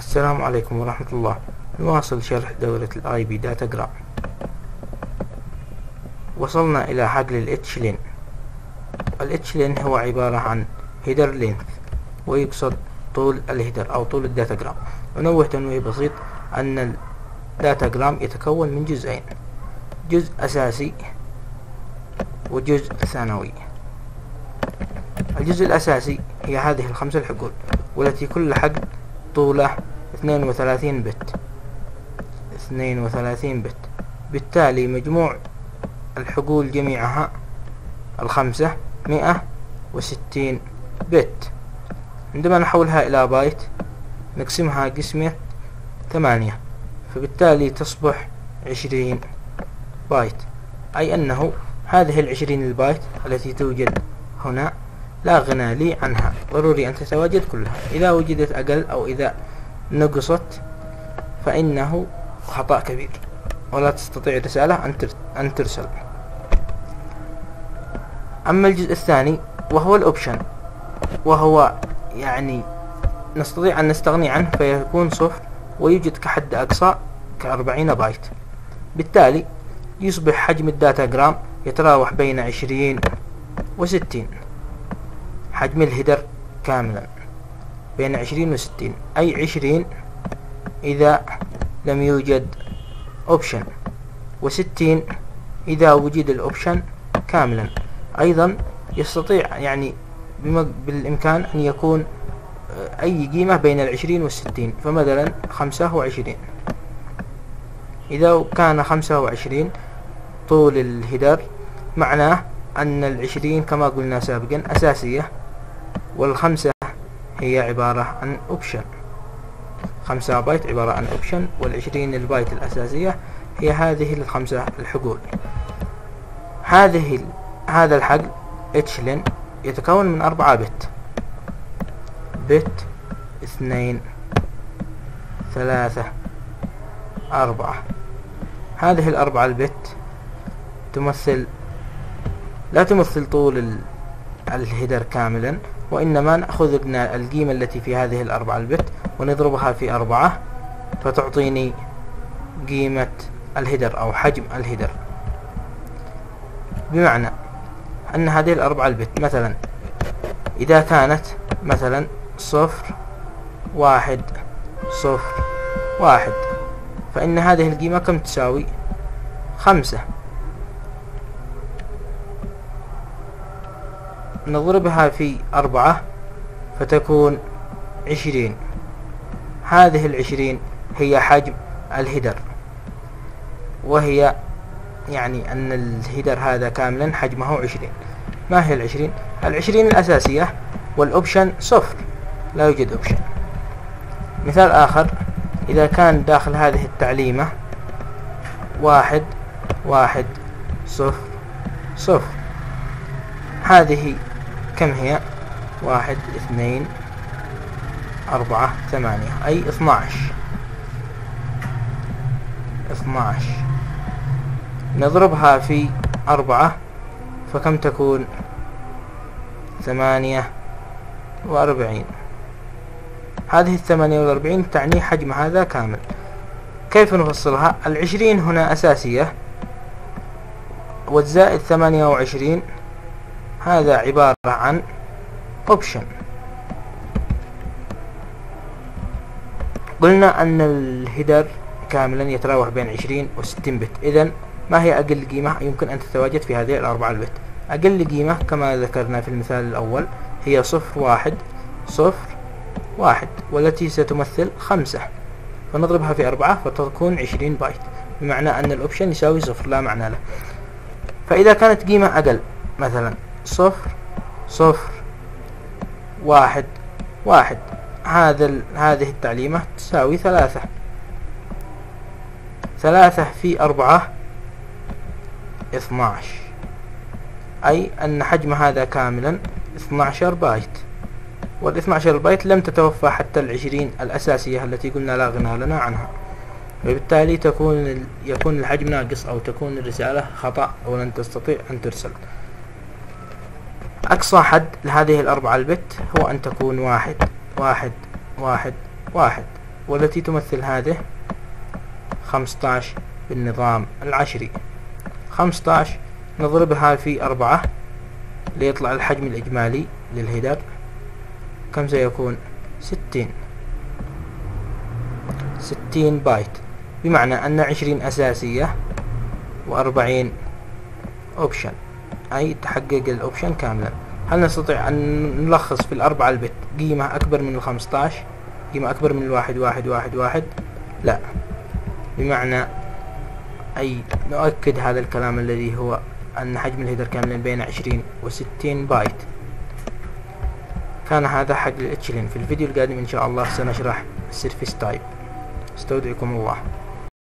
السلام عليكم ورحمة الله. نواصل شرح دورة ال IP datagram وصلنا إلى حقل ال HLEN ال HLEN هو عبارة عن header length ويقصد طول ال header أو طول ال datagram ونوه تنويه بسيط أن ال datagram يتكون من جزئين جزء أساسي وجزء ثانوي. الجزء الأساسي هي هذه الخمسة الحقول والتي كل حقل طوله اثنين وثلاثين بت. اثنين وثلاثين بت. بالتالي مجموع الحقول جميعها الخمسة مئة وستين بت. عندما نحولها إلى بايت نقسمها قسمة ثمانية فبالتالي تصبح عشرين بايت. أي أنه هذه العشرين البايت التي توجد هنا لا غنى لي عنها. ضروري أن تتواجد كلها. إذا وجدت أقل أو إذا نقصت فإنه خطأ كبير. ولا تستطيع الرسالة أن ترسل. أما الجزء الثاني وهو الأوبشن. وهو يعني نستطيع أن نستغني عنه فيكون صفر ويوجد كحد أقصى كأربعين بايت. بالتالي يصبح حجم ال datagram يتراوح بين عشرين وستين. حجم ال header كاملا. بين عشرين وستين أي عشرين إذا لم يوجد option وستين إذا وجد ال option كاملا. أيضا يستطيع يعني بالإمكان أن يكون آه، أي قيمة بين العشرين والستين فمثلا خمسة وعشرين إذا كان خمسة وعشرين طول ال header معناه أن العشرين كما قلنا سابقا أساسية والخمسة هي عبارة عن option خمسة بايت عبارة عن option والعشرين البايت الأساسية هي هذه الخمسة الحقول. هذه هذا الحقل اتشلن يتكون من أربعة بت بت اثنين ثلاثة أربعة. هذه الأربعة البت تمثل لا تمثل طول الهيدر كاملا. وإنما نأخذ القيمة التي في هذه الأربعة البت ونضربها في أربعة فتعطيني قيمة الهيدر أو حجم الهيدر بمعنى أن هذه الأربعة البت مثلا إذا كانت مثلا صفر واحد صفر واحد فإن هذه القيمة كم تساوي؟ خمسة. نضربها في أربعة فتكون عشرين. هذه العشرين هي حجم الهدر. وهي يعني أن الهدر هذا كاملا حجمه عشرين. ما هي العشرين؟ العشرين الأساسية والأوبشن صفر لا يوجد أوبشن. مثال آخر إذا كان داخل هذه التعليمة واحد واحد صفر صفر هذه كم هي؟ واحد اثنين أربعة ثمانية. أي اثناعش. اثناعش. نضربها في أربعة فكم تكون؟ ثمانية وأربعين. هذه الثمانية والأربعين تعني حجم هذا كامل. كيف نفصلها؟ العشرين هنا أساسية والزائد ثمانية وعشرين هذا عبارة عن option قلنا أن ال header كاملا يتراوح بين 20 و 60 بت اذا ما هي أقل قيمة يمكن أن تتواجد في هذه الأربعة البت أقل قيمة كما ذكرنا في المثال الأول هي صفر واحد صفر واحد والتي ستمثل خمسة. فنضربها في أربعة فتكون عشرين بايت بمعنى أن ال option يساوي صفر لا معنى له. فإذا كانت قيمة أقل مثلا صفر صفر واحد واحد. هذا هذه التعليمة تساوي ثلاثة. ثلاثة في أربعة اثناش أي أن حجم هذا كاملا اثناشر بايت. والاثناشر بايت لم تتوفى حتى العشرين الأساسية التي قلنا لا غنى لنا عنها. وبالتالي تكون يكون الحجم ناقص أو تكون الرسالة خطأ أو لن تستطيع أن ترسل. أقصى حد لهذه الأربعة البت هو أن تكون واحد واحد واحد واحد. والتي تمثل هذه؟ خمسطاش بالنظام العشري. خمسطاش نضربها في أربعة ليطلع الحجم الإجمالي للهيدر كم سيكون؟ ستين. ستين بايت. بمعنى أن عشرين أساسية وأربعين option أي تحقق ال option كاملا هل نستطيع أن نلخص في الأربعة ال bit قيمة أكبر من الخمسطاش قيمة أكبر من الواحد واحد واحد واحد؟ لا. بمعنى أي نؤكد هذا الكلام الذي هو أن حجم ال header كاملا بين عشرين وستين بايت. كان هذا حق ال HLEN في الفيديو القادم إن شاء الله سنشرح ال service type. استودعكم الله.